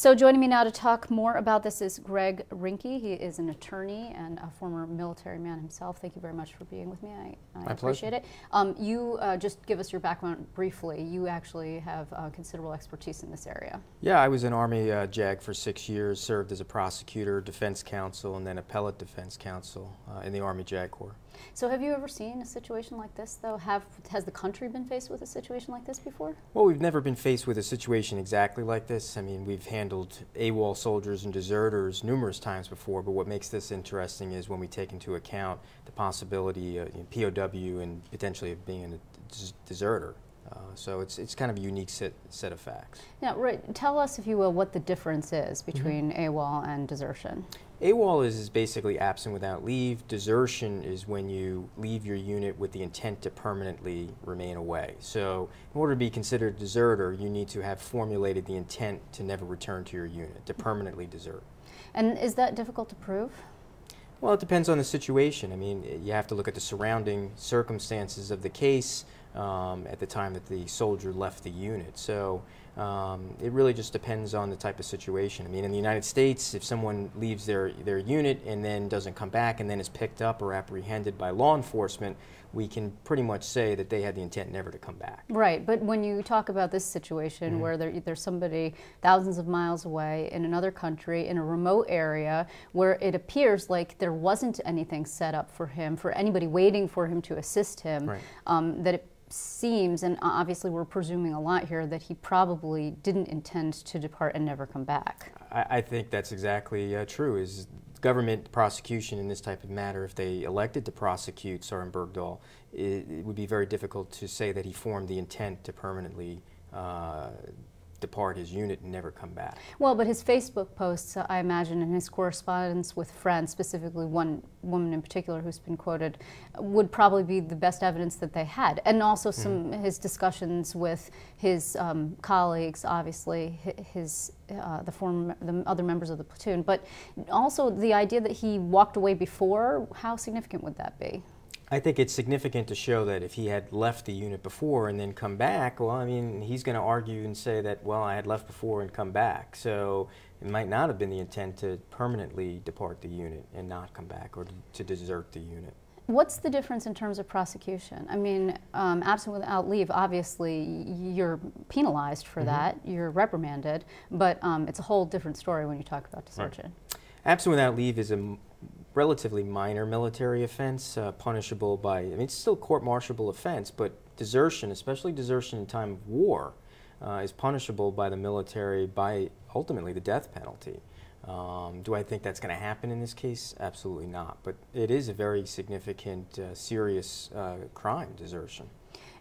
So joining me now to talk more about this is Greg Rinckey. He is an attorney and a former military man himself. Thank you very much for being with me. I, I appreciate pleasure. it. Um, you uh, just give us your background briefly. You actually have uh, considerable expertise in this area. Yeah, I was an Army uh, JAG for six years, served as a prosecutor, defense counsel, and then appellate defense counsel uh, in the Army JAG Corps. So have you ever seen a situation like this, though? Have Has the country been faced with a situation like this before? Well, we've never been faced with a situation exactly like this. I mean, we've handled AWOL soldiers and deserters numerous times before, but what makes this interesting is when we take into account the possibility of you know, POW and potentially of being a deserter. Uh, so it's, it's kind of a unique set, set of facts. Now, right, tell us, if you will, what the difference is mm-hmm. between mm -hmm. AWOL and desertion. AWOL is, is basically absent without leave. Desertion is when you leave your unit with the intent to permanently remain away. So in order to be considered a deserter, you need to have formulated the intent to never return to your unit, to permanently desert. And is that difficult to prove? Well, it depends on the situation. I mean, you have to look at the surrounding circumstances of the case um, at the time that the soldier left the unit. So um, it really just depends on the type of situation. I mean, in the United States, if someone leaves their, their unit and then doesn't come back and then is picked up or apprehended by law enforcement, we can pretty much say that they had the intent never to come back. Right, but when you talk about this situation mm -hmm. where there, there's somebody thousands of miles away in another country, in a remote area, where it appears like there wasn't anything set up for him, for anybody waiting for him to assist him, right. um, that it seems, and obviously we're presuming a lot here, that he probably didn't intend to depart and never come back. I, I think that's exactly uh, true. Is government prosecution in this type of matter, if they elected to prosecute Sergeant Bergdahl, it, it, would be very difficult to say that he formed the intent to permanently uh, depart his unit and never come back. Well, but his Facebook posts, uh, I imagine, and his correspondence with friends, specifically one woman in particular who's been quoted, would probably be the best evidence that they had. And also hmm. some mm. his discussions with his um, colleagues, obviously, his uh, the former the other members of the platoon, but also the idea that he walked away before. How significant would that be? I think it's significant to show that if he had left the unit before and then come back, well, I mean, he's going to argue and say that, well, I had left before and come back. So it might not have been the intent to permanently depart the unit and not come back or to desert the unit. What's the difference in terms of prosecution? I mean, um, absent without leave, obviously you're penalized for mm -hmm. that, you're reprimanded, but um, it's a whole different story when you talk about desertion. Right. Absent without leave is a relatively minor military offense, uh, punishable by, I mean, it's still court-martialable offense, but desertion, especially desertion in time of war, uh, is punishable by the military by ultimately the death penalty. Um, do I think that's going to happen in this case? Absolutely not. But it is a very significant, uh, serious uh, crime, desertion.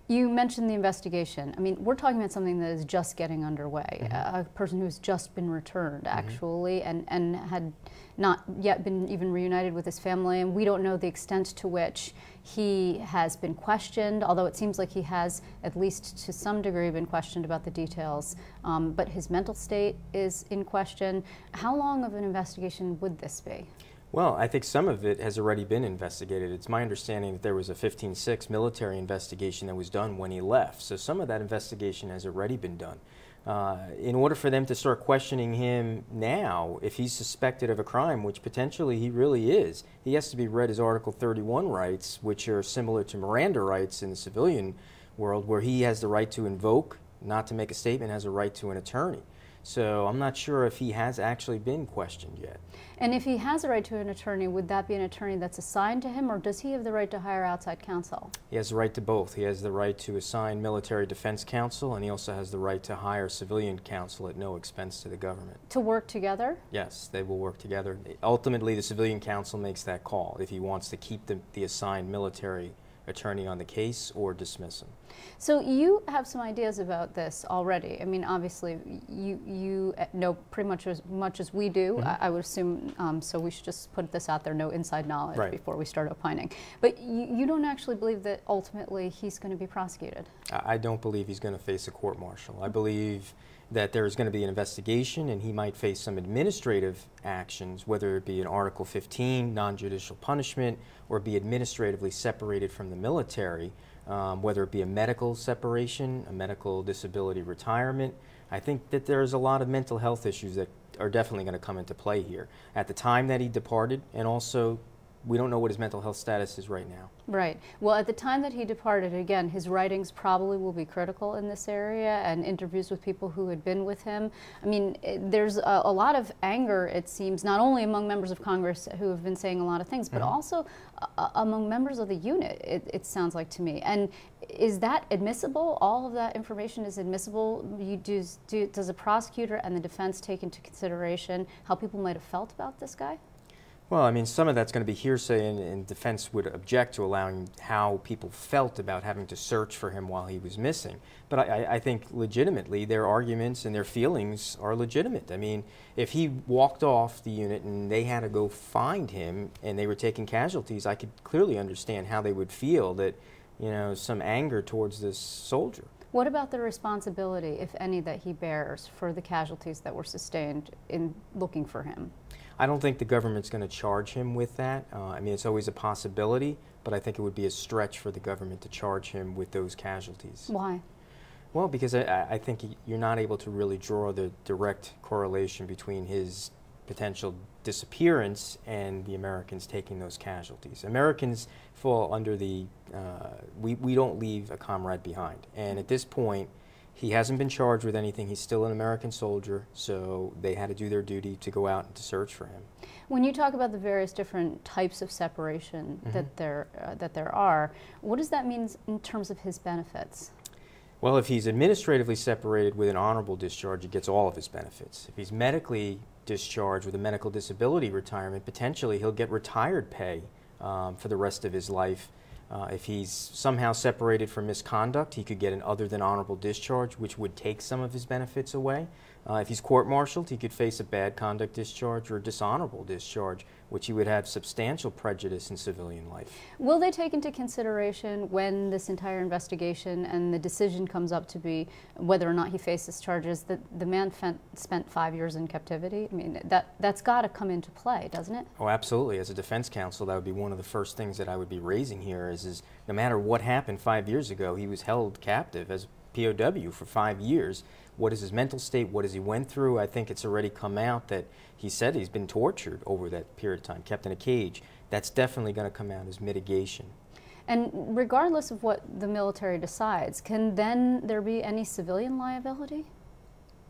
You mentioned the investigation. I mean, we're talking about something that is just getting underway. Mm -hmm. A person who's just been returned, mm-hmm. actually, mm -hmm. and, and had not yet been even reunited with his family, and we don't know the extent to which he has been questioned, although it seems like he has, at least to some degree, been questioned about the details. Um, but his mental state is in question. How long of an investigation would this be? Well, I think some of it has already been investigated. It's my understanding that there was a 15-6 military investigation that was done when he left. So some of that investigation has already been done. Uh, in order for them to start questioning him now, if he's suspected of a crime, which potentially he really is, he has to be read his Article 31 rights, which are similar to Miranda rights in the civilian world, where he has the right to invoke, not to make a statement, has a right to an attorney. So I'm not sure if he has actually been questioned yet. And if he has a right to an attorney, would that be an attorney that's assigned to him, or does he have the right to hire outside counsel? He has the right to both. He has the right to assign military defense counsel, and he also has the right to hire civilian counsel at no expense to the government. To work together? Yes, they will work together. Ultimately, the civilian counsel makes that call if he wants to keep the, the assigned military attorney on the case or dismiss him. So you have some ideas about this already. I mean, obviously, you you know pretty much as much as we do. Mm -hmm. I, I, would assume. Um, so we should just put this out there: no inside knowledge right. before we start opining. But you, you, don't actually believe that ultimately he's going to be prosecuted. I, I don't believe he's going to face a court martial. I believe that there is going to be an investigation and he might face some administrative actions, whether it be an Article 15 non-judicial punishment or be administratively separated from the military, um, whether it be a medical separation, a medical disability retirement, I think that there's a lot of mental health issues that are definitely going to come into play here. At the time that he departed, and also we don't know what his mental health status is right now. Right. Well, at the time that he departed, again, his writings probably will be critical in this area and interviews with people who had been with him. I mean, it, there's a, a, lot of anger, it seems, not only among members of Congress who have been saying a lot of things, but mm -hmm. also uh, among members of the unit, it, it, sounds like to me. And is that admissible? All of that information is admissible? You do, do, does a prosecutor and the defense take into consideration how people might have felt about this guy? Well, I mean, some of that's going to be hearsay, and, and, defense would object to allowing how people felt about having to search for him while he was missing. But I, I, think legitimately, their arguments and their feelings are legitimate. I mean, if he walked off the unit and they had to go find him and they were taking casualties, I could clearly understand how they would feel that, you know, some anger towards this soldier. What about the responsibility, if any, that he bears for the casualties that were sustained in looking for him? I don't think the government's going to charge him with that. Uh, I mean, it's always a possibility, but I think it would be a stretch for the government to charge him with those casualties. Why? Well, because I, I think you're not able to really draw the direct correlation between his potential disappearance and the Americans taking those casualties. Americans fall under the, uh, we, we don't leave a comrade behind. And at this point, he hasn't been charged with anything. He's still an American soldier, so they had to do their duty to go out and to search for him. When you talk about the various different types of separation mm -hmm. that there uh, that there are, what does that mean in terms of his benefits? Well, if he's administratively separated with an honorable discharge, he gets all of his benefits. If he's medically discharged with a medical disability retirement, potentially he'll get retired pay um, for the rest of his life uh, if he's somehow separated for misconduct, he could get an other than honorable discharge, which would take some of his benefits away. Uh, if he's court-martialed, he could face a bad conduct discharge or dishonorable discharge, which he would have substantial prejudice in civilian life. Will they take into consideration when this entire investigation and the decision comes up to be whether or not he faces charges that the man spent five years in captivity? I mean, that, that's got to come into play, doesn't it? Oh, absolutely. As a defense counsel, that would be one of the first things that I would be raising here is, is no matter what happened five years ago, he was held captive as POW for five years. What is his mental state? What has he went through? I think it's already come out that he said he's been tortured over that period of time, kept in a cage. That's definitely going to come out as mitigation. And regardless of what the military decides, can then there be any civilian liability?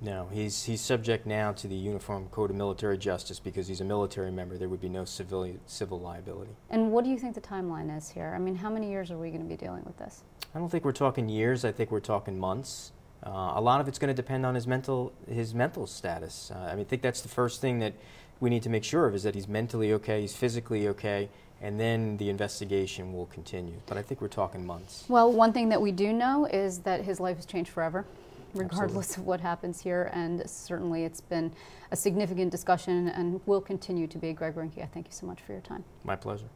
No, he's, he's subject now to the Uniform Code of Military Justice because he's a military member. There would be no civilian, civil liability. And what do you think the timeline is here? I mean, how many years are we going to be dealing with this? I don't think we're talking years. I think we're talking months. Uh, a lot of it's going to depend on his mental, his mental status. Uh, I mean, I think that's the first thing that we need to make sure of is that he's mentally okay, he's physically okay, and then the investigation will continue. But I think we're talking months. Well, one thing that we do know is that his life has changed forever regardless Absolutely. of what happens here. And certainly it's been a significant discussion and will continue to be. Greg Rinckey, I thank you so much for your time. My pleasure.